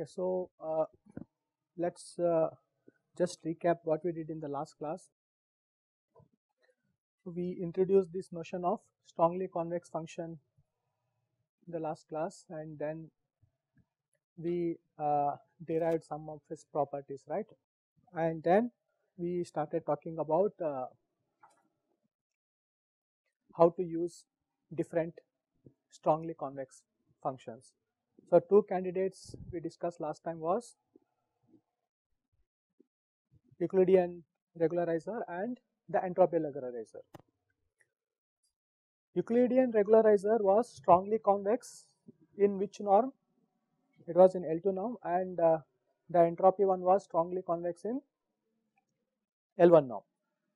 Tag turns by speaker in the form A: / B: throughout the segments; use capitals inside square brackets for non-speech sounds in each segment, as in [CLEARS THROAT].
A: Okay, so uh, let's uh, just recap what we did in the last class. We introduced this notion of strongly convex function in the last class and then we uh, derived some of its properties, right? And then we started talking about uh, how to use different strongly convex functions. So, two candidates we discussed last time was Euclidean regularizer and the entropy regularizer. Euclidean regularizer was strongly convex in which norm? It was in L2 norm and uh, the entropy one was strongly convex in L1 norm.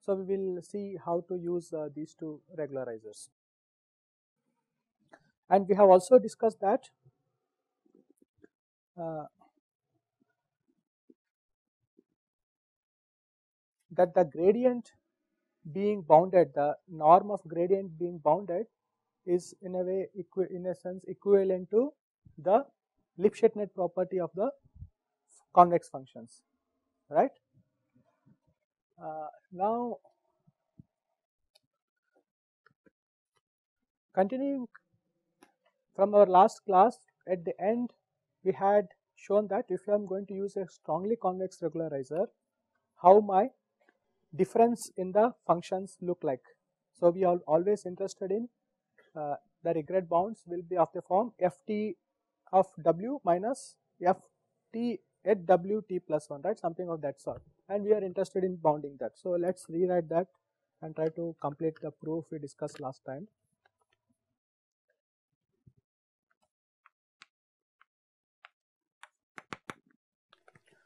A: So, we will see how to use uh, these two regularizers. And we have also discussed that uh, that the gradient being bounded, the norm of gradient being bounded is in a way, in a sense equivalent to the Lipschitzness property of the convex functions, right. Uh, now, continuing from our last class, at the end we had shown that if I am going to use a strongly convex regularizer, how my difference in the functions look like. So, we are always interested in uh, the regret bounds will be of the form ft of w minus ft at w t plus 1 right something of that sort and we are interested in bounding that. So, let us rewrite that and try to complete the proof we discussed last time.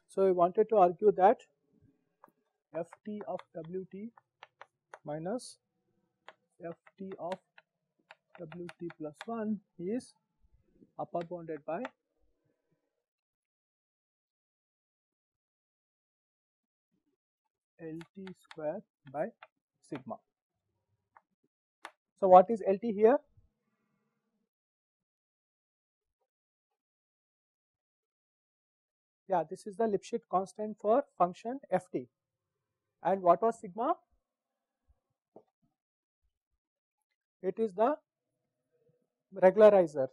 A: So, we wanted to argue that ft of wt minus ft of wt plus 1 is upper bounded by LT square by sigma. So, what is LT here? Yeah, this is the Lipschitz constant for function ft. And what was sigma? It is the regularizer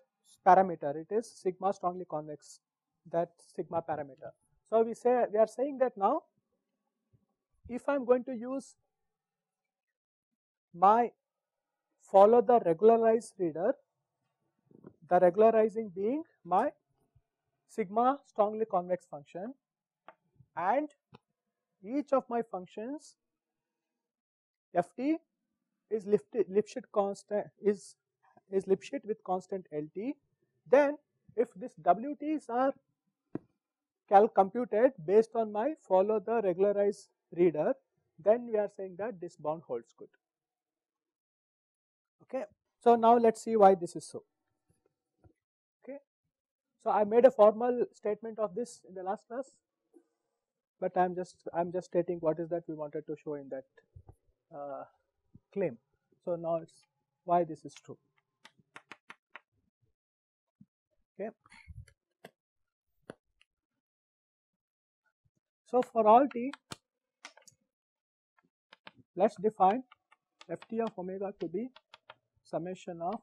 A: parameter. It is sigma strongly convex, that sigma parameter. So, we say we are saying that now if I am going to use my follow the regularized leader, the regularizing being my sigma strongly convex function. And each of my functions ft is lifted Lipschitz constant is is Lipschitz with constant LT. Then if this WTs are cal computed based on my follow the regularized leader then we are saying that this bound holds good. Okay? So now let's see why this is so so i made a formal statement of this in the last class but i'm just i'm just stating what is that we wanted to show in that uh, claim. So now it's why this is true. Okay. So for all t let's define ft of omega to be summation of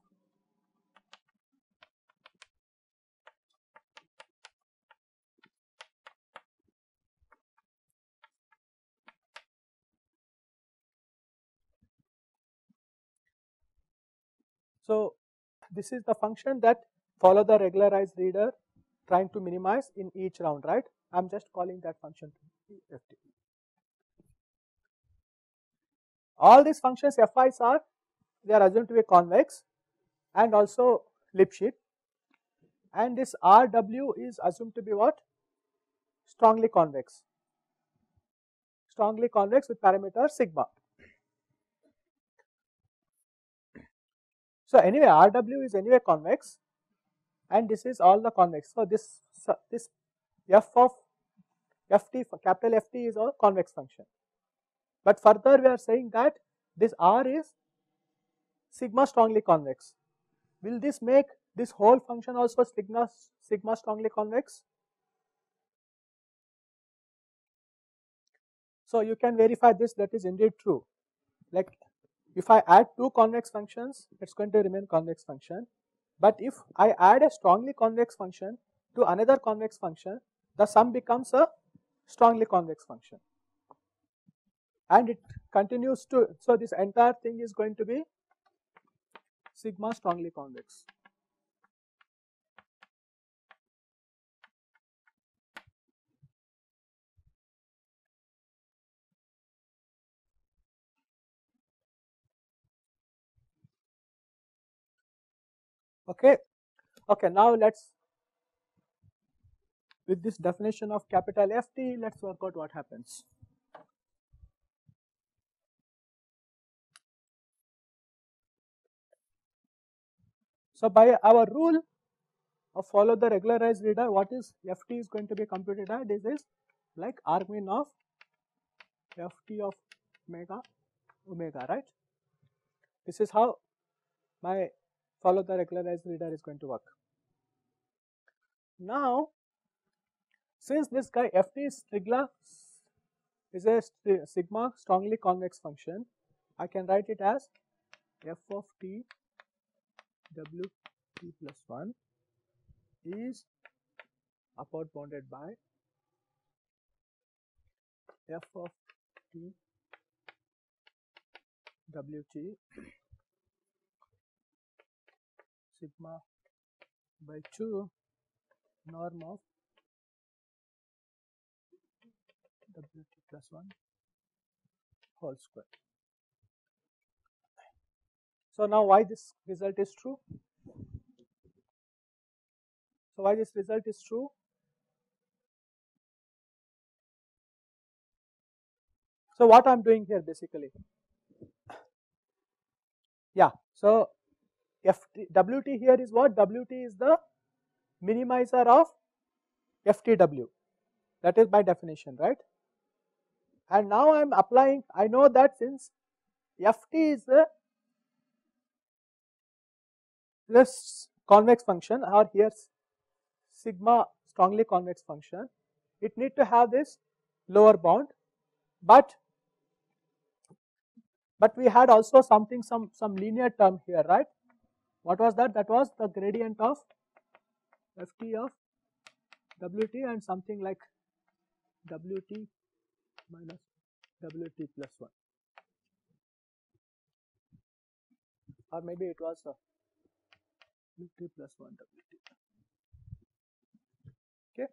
A: So, this is the function that follow the regularized leader trying to minimize in each round, right? I am just calling that function ft. All these functions fi's are they are assumed to be convex and also Lipschitz and this Rw is assumed to be what? Strongly convex, strongly convex with parameter sigma. So, anyway Rw is anyway convex and this is all the convex. So, this, this f of ft for capital Ft is a convex function. But further we are saying that this R is sigma strongly convex. Will this make this whole function also sigma, sigma strongly convex? So, you can verify this that is indeed true like if I add two convex functions, it's going to remain convex function. But if I add a strongly convex function to another convex function, the sum becomes a strongly convex function. And it continues to, so this entire thing is going to be sigma strongly convex. Okay, okay. Now let's with this definition of capital FT, let's work out what happens. So by our rule of follow the regularized leader, what is Ft is going to be computed at this is like argmin of Ft of omega omega, right? This is how my follow the regularized leader is going to work. Now, since this guy Ft is is a sigma strongly convex function, I can write it as f of t w t plus 1 is upward bounded by f of t w t sigma by 2 norm of w t plus 1 whole square. So now why this result is true? So why this result is true? So what I'm doing here basically, yeah. So FT, WT here is what? WT is the minimizer of FTW. That is by definition, right? And now I'm applying, I know that since FT is the this convex function or here sigma strongly convex function, it need to have this lower bound, but but we had also something some some linear term here, right? What was that? That was the gradient of ft of wt and something like wt minus wt plus 1 or maybe it was uh, wt plus 1 wt okay.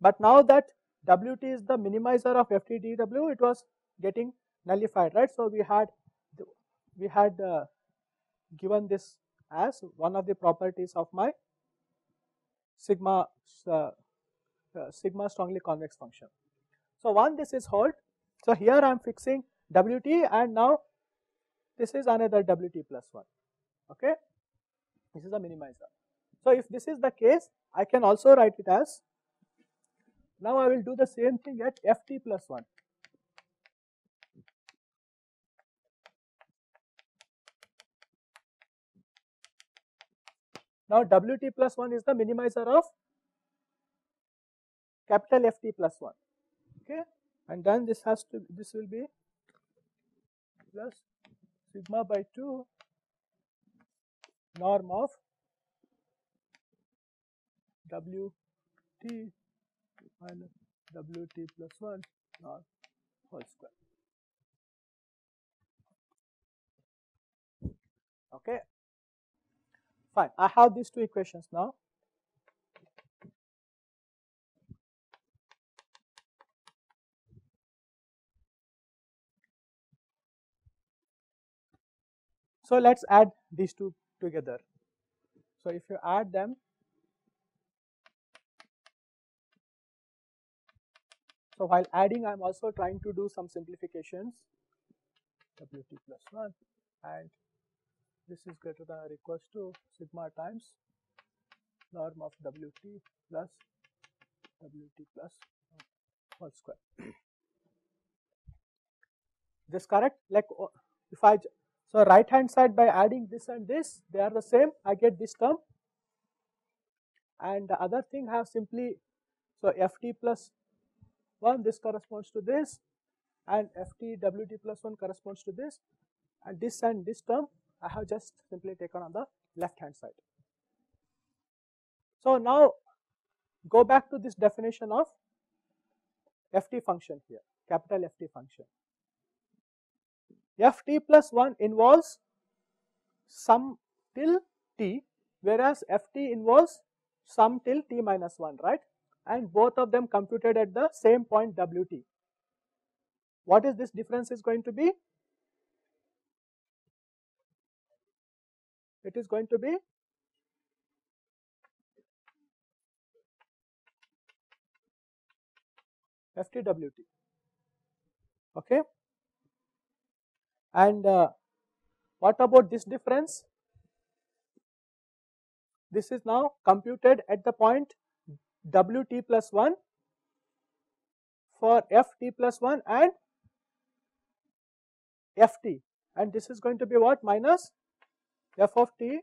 A: But now that wt is the minimizer of ftdw it was getting nullified right? So we had we had uh, given this as one of the properties of my sigma uh, uh, sigma strongly convex function. So one this is hold. So here I am fixing Wt and now this is another Wt plus 1. Okay, this is a minimizer. So if this is the case, I can also write it as now I will do the same thing at Ft plus 1. Now Wt plus 1 is the minimizer of capital Ft plus 1 okay and then this has to this will be plus sigma by 2 norm of Wt minus Wt plus 1 norm whole square. Okay. Fine, I have these two equations now. So let's add these two together. So if you add them, so while adding I am also trying to do some simplifications, Wt plus 1 and this is greater than or equals to sigma times norm of Wt plus Wt plus whole square. [CLEARS THROAT] this correct? Like oh, if I so right hand side by adding this and this, they are the same. I get this term. And the other thing have simply so ft plus 1 this corresponds to this and ft wt plus 1 corresponds to this and this and this term I have just simply taken on the left hand side. So now go back to this definition of ft function here, capital Ft function. ft plus 1 involves sum till t, whereas ft involves sum till t minus 1, right? And both of them computed at the same point wt. What is this difference is going to be? It is going to be FTWT. Okay. And uh, what about this difference? This is now computed at the point Wt plus 1 for Ft plus 1 and Ft and this is going to be what minus f of t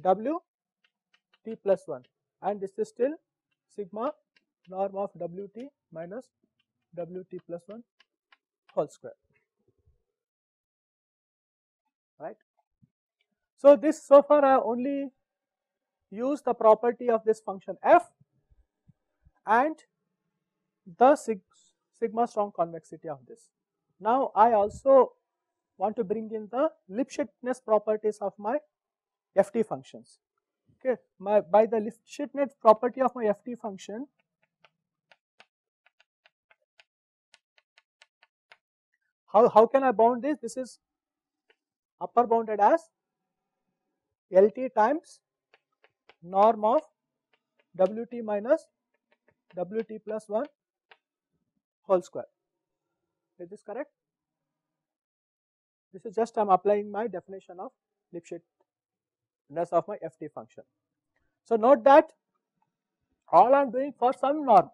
A: w t plus 1 and this is still sigma norm of wt minus wt plus 1 whole square right. So, this so far I only used the property of this function f and the sig sigma strong convexity of this. Now, I also want to bring in the Lipschitzness properties of my ft functions. Okay, my by the Lipschitzness property of my ft function, how how can I bound this? This is upper bounded as LT times norm of WT minus WT plus 1 whole square. Is this correct? This is just I am applying my definition of Lipschitzness of my ft function. So note that all I am doing for some norm.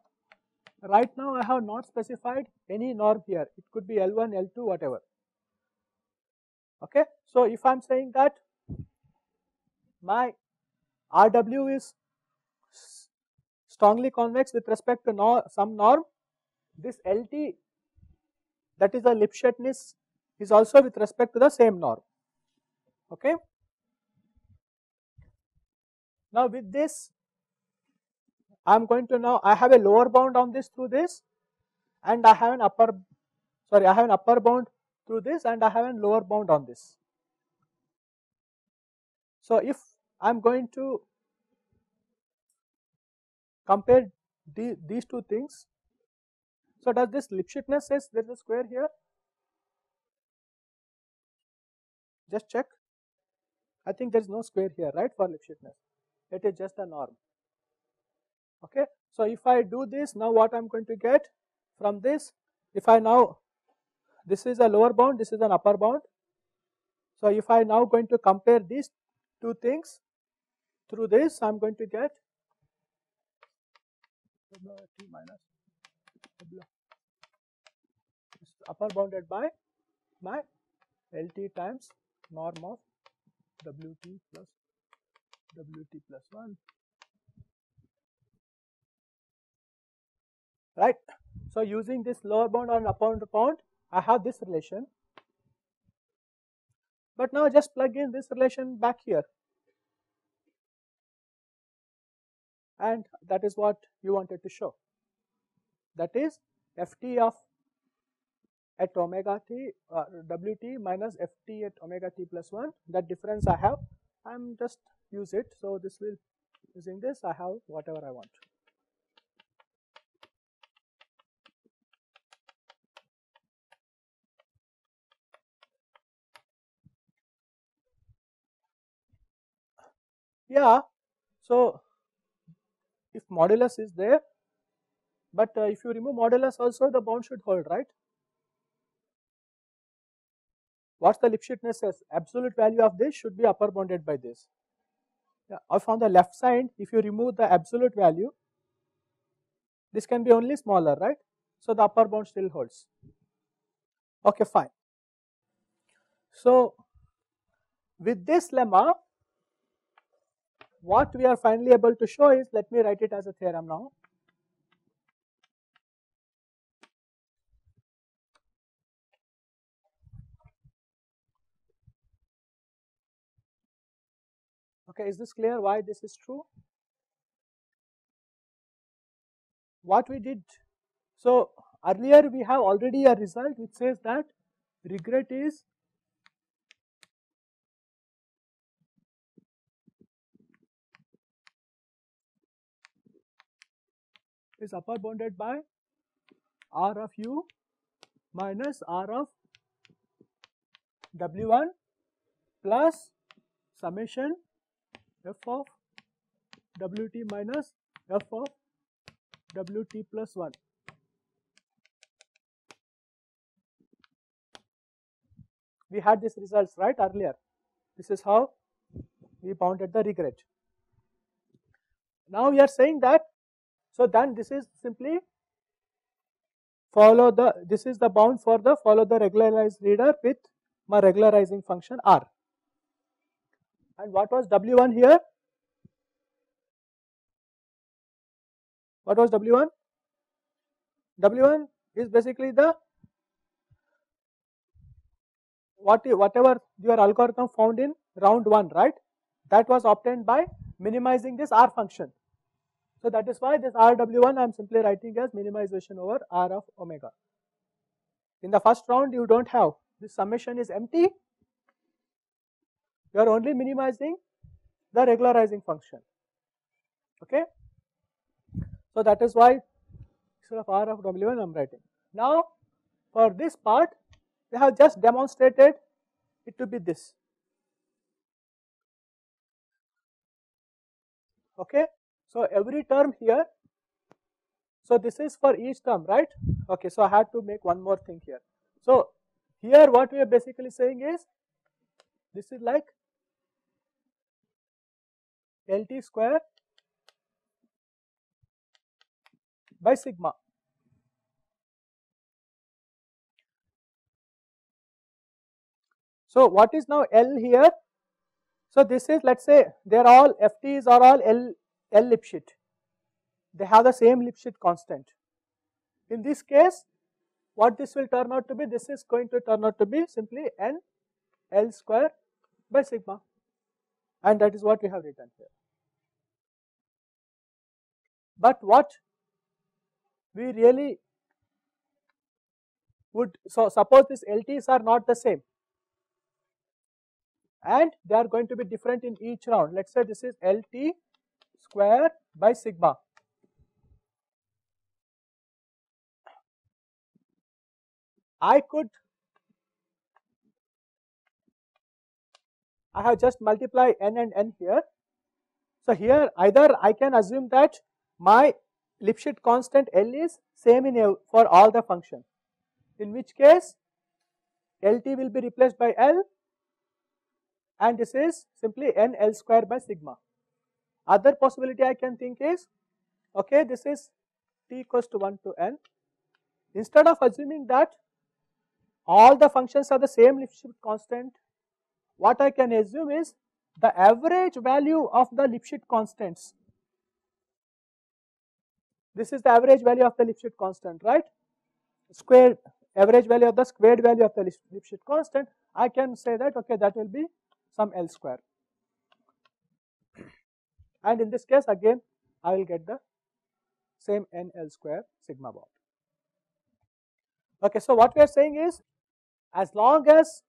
A: Right now I have not specified any norm here. It could be L1, L2, whatever. Okay. So if I am saying that my RW is strongly convex with respect to some norm, this LT that is the Lipschitzness is also with respect to the same norm. Okay. Now with this, I am going to now, I have a lower bound on this through this and I have an upper, sorry, I have an upper bound through this and I have a lower bound on this. So if I am going to compare the, these two things, so does this Lipschitzness says there is a square here? Just check. I think there is no square here, right, for Lipschitzness. It is just a norm. Okay. So if I do this, now what I am going to get from this, if I now, this is a lower bound, this is an upper bound. So if I now going to compare these two things through this, I am going to get t minus upper bounded by my LT times norm of WT plus WT plus 1 right. So, using this lower bound and upper bound I have this relation, but now just plug in this relation back here. And that is what you wanted to show. That is ft of at omega t uh, wt minus ft at omega t plus 1 that difference I have I am just use it so this will using this I have whatever I want. Yeah, so if modulus is there, but uh, if you remove modulus also the bound should hold, right? What's the Lipschitzness says? Absolute value of this should be upper bounded by this. If on the left side, if you remove the absolute value, this can be only smaller, right? So the upper bound still holds. Okay, fine. So with this lemma, what we are finally able to show is, let me write it as a theorem now. Okay, is this clear why this is true? What we did, so earlier we have already a result which says that regret is is upper bounded by r of u minus r of w1 plus summation f of wt minus f of wt plus 1. We had these results right earlier. This is how we bounded the regret. Now we are saying that, so then this is simply follow the, this is the bound for the follow the regularized leader with my regularizing function r. And what was W1 here? What was W1? W1 is basically the what whatever your algorithm found in round 1 right? That was obtained by minimizing this r function. So that is why this rw1 i am simply writing as minimization over r of omega. In the first round you don't have. This summation is empty you are only minimizing the regularizing function okay so that is why instead of r of w1 I am writing. Now for this part they have just demonstrated it to be this. Okay. So every term here, so this is for each term, right? Okay, so I had to make one more thing here. So here what we are basically saying is, this is like LT square by sigma. So what is now L here? So this is let's say they are all FTs are all L L Lipschitz. They have the same Lipschitz constant. In this case, what this will turn out to be? This is going to turn out to be simply n L square by sigma, and that is what we have written here. But what we really would, so suppose these LTs are not the same and they are going to be different in each round. Let us say this is LT square by sigma. I could, I have just multiply n and n here. So here either I can assume that my Lipschitz constant L is same in for all the function, in which case LT will be replaced by L and this is simply n L square by sigma. Other possibility I can think is, okay, this is t equals to 1 to n. Instead of assuming that all the functions are the same Lipschitz constant, what I can assume is the average value of the Lipschitz constants. This is the average value of the Lipschitz constant, right? Squared average value of the squared value of the Lipschitz constant. I can say that okay, that will be some L square and in this case again I will get the same n L square sigma bond. Okay, so what we are saying is as long as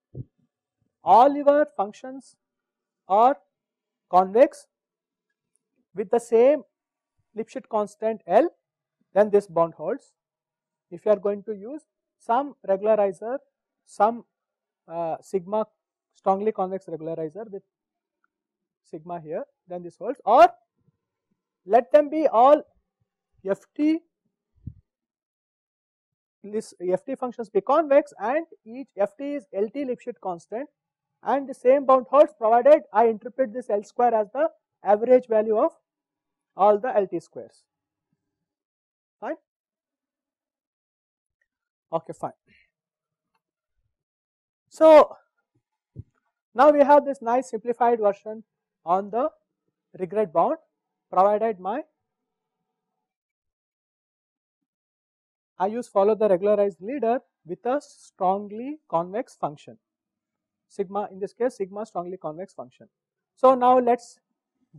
A: all your functions are convex with the same Lipschitz constant L then this bond holds. If you are going to use some regularizer, some uh, sigma strongly convex regularizer with sigma here then this holds or let them be all ft this ft functions be convex and each ft is lt Lipschitz constant and the same bound holds provided I interpret this L square as the average value of all the LT squares. Fine? Okay fine. So now we have this nice simplified version on the regret bound provided my I use follow the regularized leader with a strongly convex function sigma in this case sigma strongly convex function. So now let us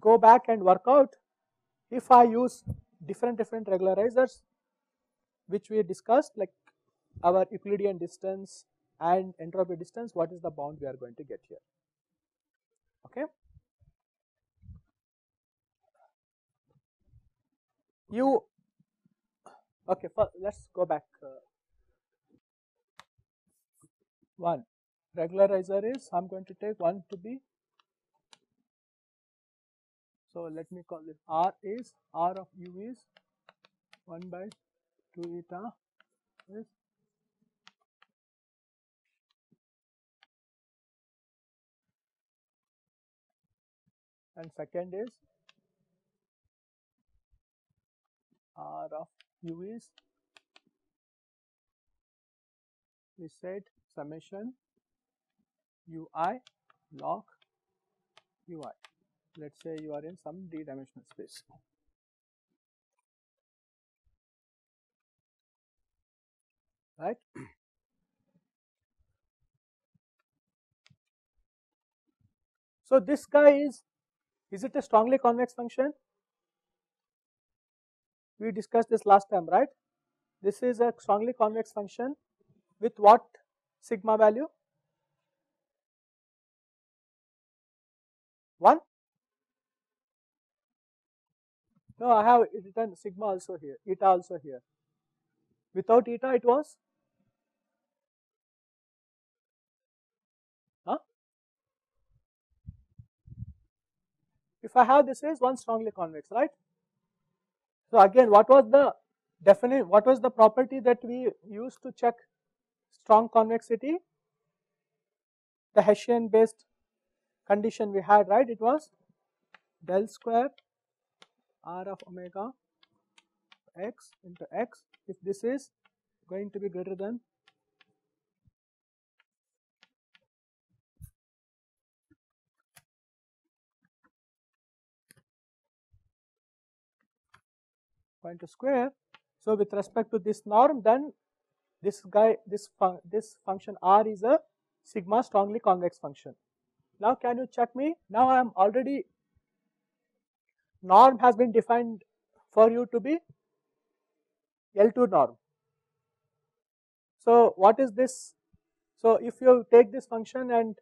A: go back and work out if I use different different regularizers which we discussed like our Euclidean distance and entropy distance what is the bound we are going to get here? Okay? You okay let's go back uh, one regularizer is I'm going to take one to be so let me call it R is R of u is 1 by 2 eta is and second is R of u is we said summation ui log ui. Let us say you are in some d dimensional space. Right. So, this guy is, is it a strongly convex function? We discussed this last time, right? This is a strongly convex function with what sigma value? 1? No, I have written sigma also here, eta also here. Without eta it was? Huh? If I have this is one strongly convex, right? So again, what was the definite, what was the property that we used to check strong convexity? The Hessian based condition we had, right? It was del square r of omega x into x if this is going to be greater than point to square. So with respect to this norm, then this guy, this this function r is a sigma strongly convex function. Now can you check me? Now I am already norm has been defined for you to be L2 norm. So what is this? So if you take this function and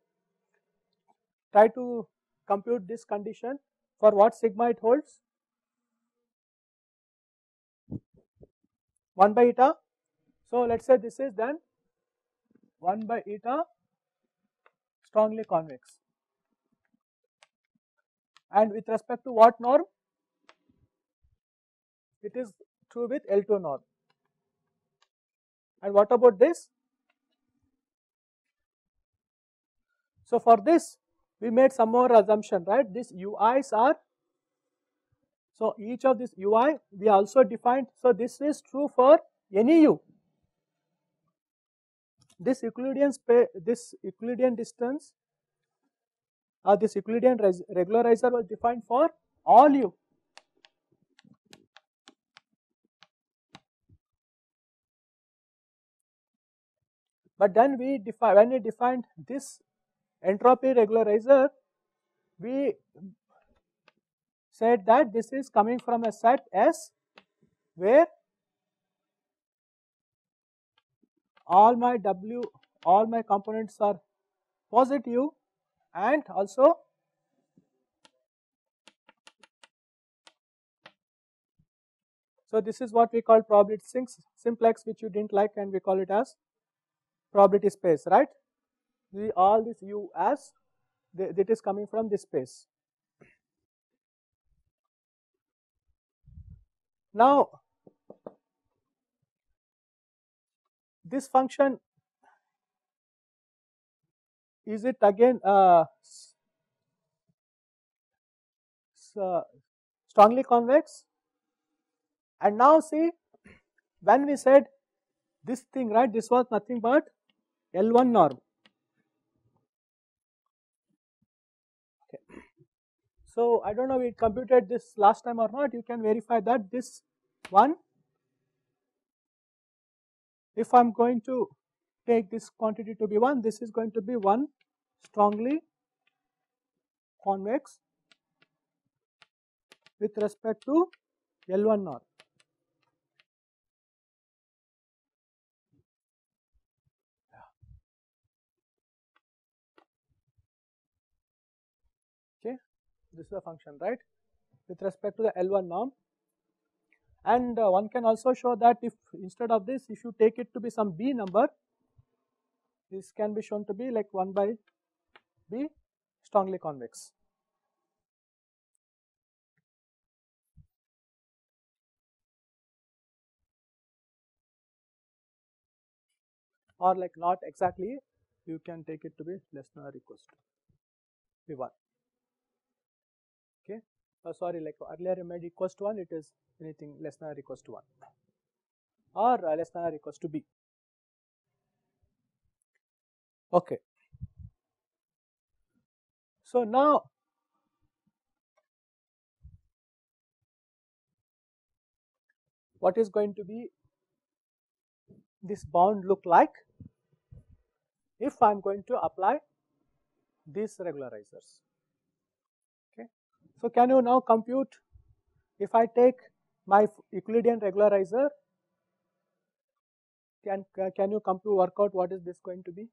A: try to compute this condition for what sigma it holds? 1 by eta. So let us say this is then 1 by eta strongly convex. And with respect to what norm? It is true with L2 norm. And what about this? So for this, we made some more assumption, right? These UIs are, so each of this UI we also defined, so this is true for any U. This Euclidean space, this Euclidean distance uh, this Euclidean regularizer was defined for all u. But then we define when we defined this entropy regularizer, we said that this is coming from a set S where all my W, all my components are positive and also so this is what we call probability simplex which you didn't like and we call it as probability space right? We all this u as that is coming from this space. Now this function is it again uh, strongly convex? And now see, when we said this thing, right, this was nothing but L1 norm. Okay. So, I do not know we computed this last time or not, you can verify that this one, if I am going to take this quantity to be 1, this is going to be 1 strongly convex with respect to L1 norm. Okay, this is a function, right? With respect to the L1 norm. And uh, one can also show that if instead of this, if you take it to be some B number, this can be shown to be like 1 by B strongly convex. or like not exactly you can take it to be less than or equals to V1 okay? Oh, sorry like earlier you made equals to 1 it is anything less than or equals to 1 or uh, less than or equals to B okay so now what is going to be this bound look like if I am going to apply these regularizers. Okay. So, can you now compute if I take my Euclidean regularizer can can you come to work out what is this going to be?